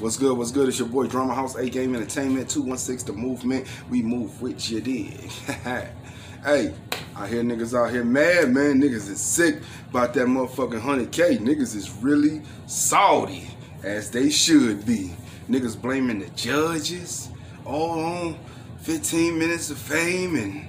What's good? What's good? It's your boy Drama House, A Game Entertainment, 216 The Movement. We move with you, dig. hey, I hear niggas out here mad, man. Niggas is sick about that motherfucking 100K. Niggas is really salty, as they should be. Niggas blaming the judges, all on 15 minutes of fame and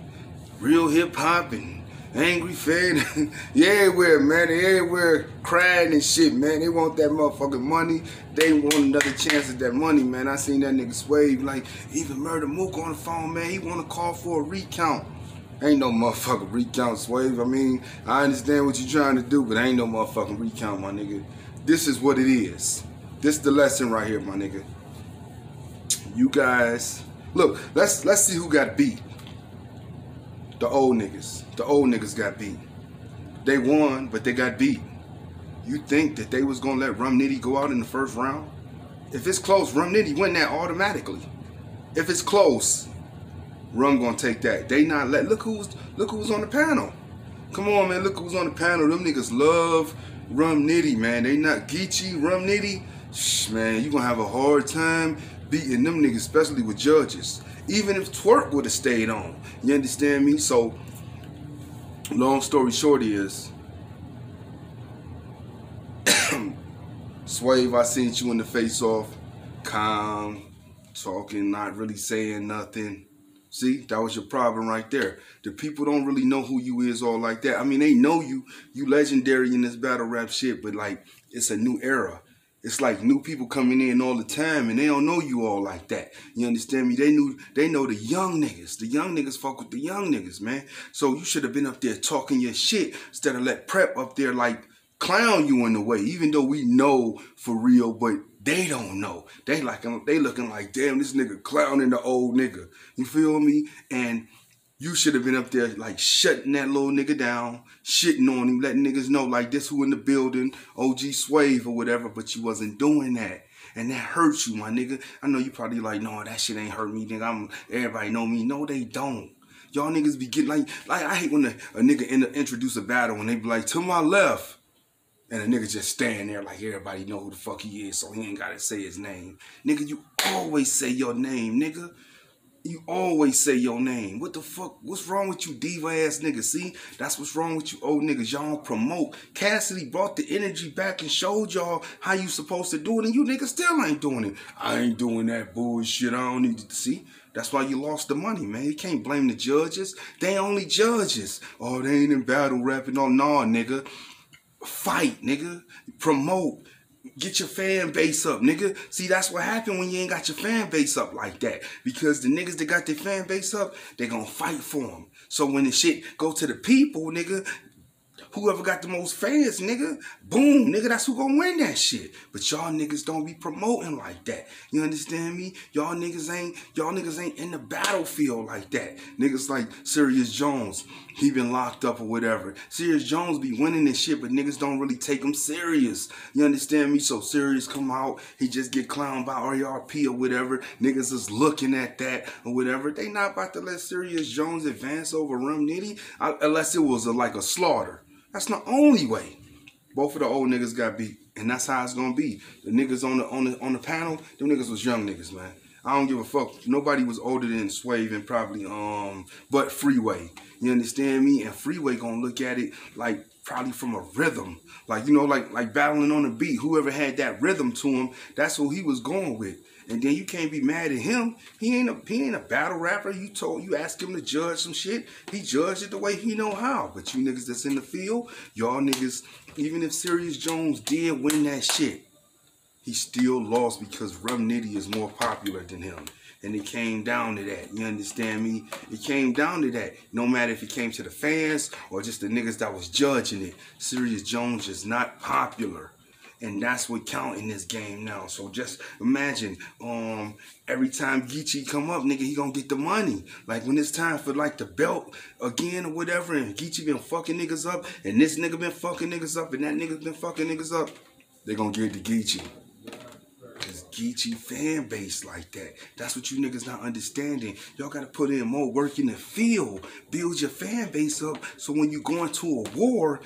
real hip hop and angry fan. yeah, everywhere, man. They everywhere crying and shit, man. They want that motherfucking money. They want another chance at that money, man. I seen that nigga Swave, like, even Murda Mook on the phone, man. He want to call for a recount. Ain't no motherfucking recount, Swave. I mean, I understand what you're trying to do, but ain't no motherfucking recount, my nigga. This is what it is. This is the lesson right here, my nigga. You guys, look, let's let's see who got beat. The old niggas. The old niggas got beat. They won, but they got beat. You think that they was gonna let Rum Nitty go out in the first round? If it's close, Rum Nitty win that automatically. If it's close, Rum gonna take that. They not let look who's look who's on the panel. Come on, man, look who's on the panel. Them niggas love Rum Nitty, man. They not Geechi, Rum Nitty. Shh, man, you gonna have a hard time beating them niggas, especially with judges even if twerk would have stayed on. You understand me? So, long story short is, Swave, I seen you in the face off, calm, talking, not really saying nothing. See, that was your problem right there. The people don't really know who you is all like that. I mean, they know you, you legendary in this battle rap shit, but like, it's a new era it's like new people coming in all the time and they don't know you all like that. You understand me? They knew they know the young niggas. The young niggas fuck with the young niggas, man. So you should have been up there talking your shit instead of let prep up there like clown you in the way, even though we know for real, but they don't know. They like they looking like damn this nigga clowning the old nigga. You feel me? And you should have been up there like shutting that little nigga down, shitting on him, letting niggas know like this who in the building, OG Swave or whatever, but you wasn't doing that. And that hurts you, my nigga. I know you probably like, no, that shit ain't hurt me, nigga. I'm everybody know me. No, they don't. Y'all niggas be getting like, like I hate when a, a nigga in, introduce a battle and they be like, to my left. And a nigga just stand there like everybody know who the fuck he is, so he ain't gotta say his name. Nigga, you always say your name, nigga. You always say your name. What the fuck? What's wrong with you diva ass niggas? See, that's what's wrong with you old niggas. Y'all promote. Cassidy brought the energy back and showed y'all how you supposed to do it, and you niggas still ain't doing it. I ain't doing that bullshit. I don't need to see. That's why you lost the money, man. You can't blame the judges. They only judges. Oh, they ain't in battle rapping. Oh, nah, nigga. Fight, nigga. Promote Get your fan base up, nigga. See, that's what happened when you ain't got your fan base up like that. Because the niggas that got their fan base up, they gonna fight for them. So when the shit go to the people, nigga, Whoever got the most fans, nigga, boom, nigga, that's who gonna win that shit. But y'all niggas don't be promoting like that. You understand me? Y'all niggas ain't, y'all niggas ain't in the battlefield like that. Niggas like Serius Jones, he been locked up or whatever. Serius Jones be winning this shit, but niggas don't really take him serious. You understand me? So Serius come out, he just get clowned by RARP or whatever. Niggas is looking at that or whatever. They not about to let Serius Jones advance over Rum Nitty unless it was a, like a slaughter. That's the only way. Both of the old niggas got beat, and that's how it's gonna be. The niggas on the on the on the panel, them niggas was young niggas, man. I don't give a fuck. Nobody was older than Swave and probably um, but Freeway. You understand me? And Freeway gonna look at it like probably from a rhythm, like you know, like like battling on the beat. Whoever had that rhythm to him, that's who he was going with. And then you can't be mad at him. He ain't a he ain't a battle rapper. You told you asked him to judge some shit. He judged it the way he know how. But you niggas that's in the field, y'all niggas, even if Serius Jones did win that shit, he still lost because Rum Nitty is more popular than him. And it came down to that. You understand me? It came down to that. No matter if it came to the fans or just the niggas that was judging it. Serius Jones is not popular and that's what count in this game now. So just imagine, um, every time Geechi come up, nigga, he gonna get the money. Like when it's time for like the belt again or whatever, and Geechi been fucking niggas up, and this nigga been fucking niggas up, and that nigga been fucking niggas up, they gonna give it to Geechi. Geechi fan base like that. That's what you niggas not understanding. Y'all gotta put in more work in the field. Build your fan base up so when you go into a war,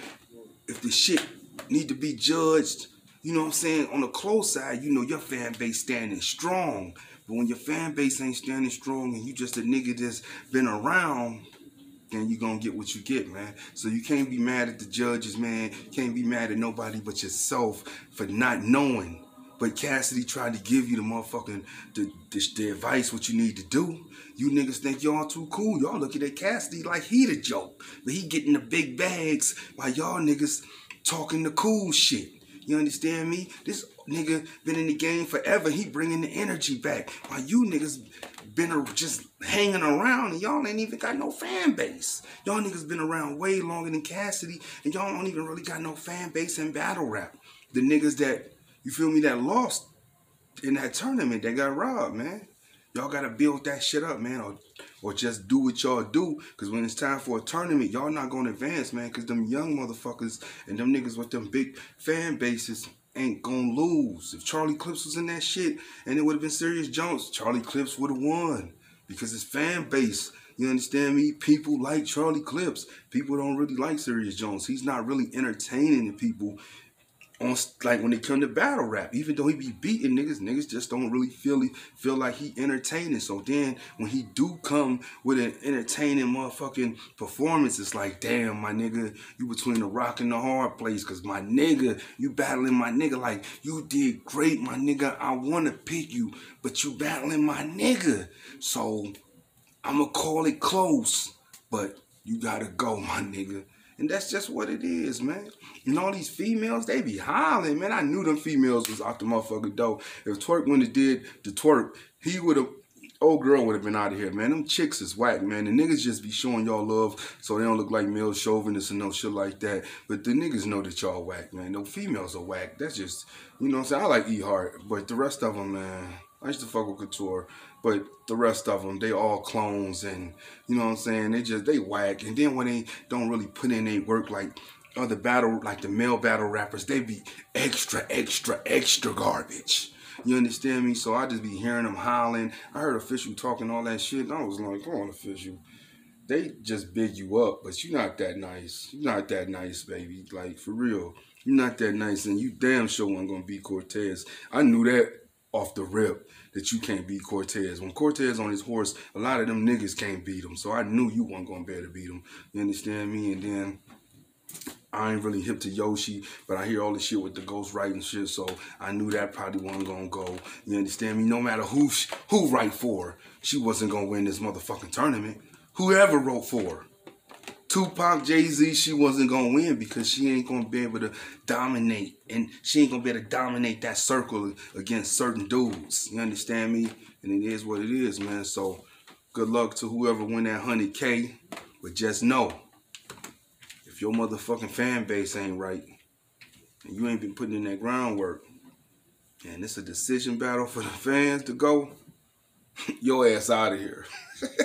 if the shit need to be judged you know what I'm saying, on the close side, you know your fan base standing strong. But when your fan base ain't standing strong and you just a nigga that's been around, then you gonna get what you get, man. So you can't be mad at the judges, man. Can't be mad at nobody but yourself for not knowing. But Cassidy tried to give you the motherfucking the, the, the advice what you need to do. You niggas think y'all too cool. Y'all looking at Cassidy like he the joke. But he getting the big bags while y'all niggas talking the cool shit. You understand me? This nigga been in the game forever. He bringing the energy back. While you niggas been just hanging around and y'all ain't even got no fan base. Y'all niggas been around way longer than Cassidy and y'all don't even really got no fan base in battle rap. The niggas that, you feel me, that lost in that tournament, they got robbed, man. Y'all gotta build that shit up, man, or or just do what y'all do. Cause when it's time for a tournament, y'all not gonna advance, man. Cause them young motherfuckers and them niggas with them big fan bases ain't gonna lose. If Charlie Clips was in that shit and it would have been Serius Jones, Charlie Clips would have won. Because his fan base, you understand me? People like Charlie Clips. People don't really like Serius Jones. He's not really entertaining the people on like when they come to battle rap, even though he be beating niggas, niggas just don't really feel feel like he entertaining. So then when he do come with an entertaining motherfucking performance, it's like, damn, my nigga, you between the rock and the hard place. Cause my nigga, you battling my nigga like you did great, my nigga. I wanna pick you, but you battling my nigga. So I'ma call it close, but you gotta go, my nigga. And that's just what it is, man. And all these females, they be hollering, man. I knew them females was out the motherfucking door. If Twerk wouldn't have did the twerk, he would have, old girl would have been out of here, man. Them chicks is whack, man. The niggas just be showing y'all love so they don't look like male chauvinists and no shit like that. But the niggas know that y'all whack, man. No females are whack. That's just, you know what I'm saying? I like E Hart, but the rest of them, man. I used to fuck with Couture, but the rest of them, they all clones, and you know what I'm saying? They just they whack. And then when they don't really put in their work, like other battle, like the male battle rappers, they be extra, extra, extra garbage. You understand me? So I just be hearing them howling. I heard official talking all that shit, and I was like, come on, official. They just big you up, but you're not that nice. You're not that nice, baby. Like for real. You're not that nice, and you damn sure wasn't gonna be Cortez. I knew that off the rip that you can't beat Cortez. When Cortez on his horse, a lot of them niggas can't beat him. So I knew you weren't gonna be able to beat him. You understand me? And then I ain't really hip to Yoshi, but I hear all the shit with the ghost writing shit, so I knew that probably wasn't gonna go. You understand me? No matter who who write for, she wasn't gonna win this motherfucking tournament. Whoever wrote for her. Tupac, Jay Z, she wasn't gonna win because she ain't gonna be able to dominate, and she ain't gonna be able to dominate that circle against certain dudes. You understand me? And it is what it is, man. So good luck to whoever win that hundred K. But just know, if your motherfucking fan base ain't right, and you ain't been putting in that groundwork, and it's a decision battle for the fans to go, your ass out of here.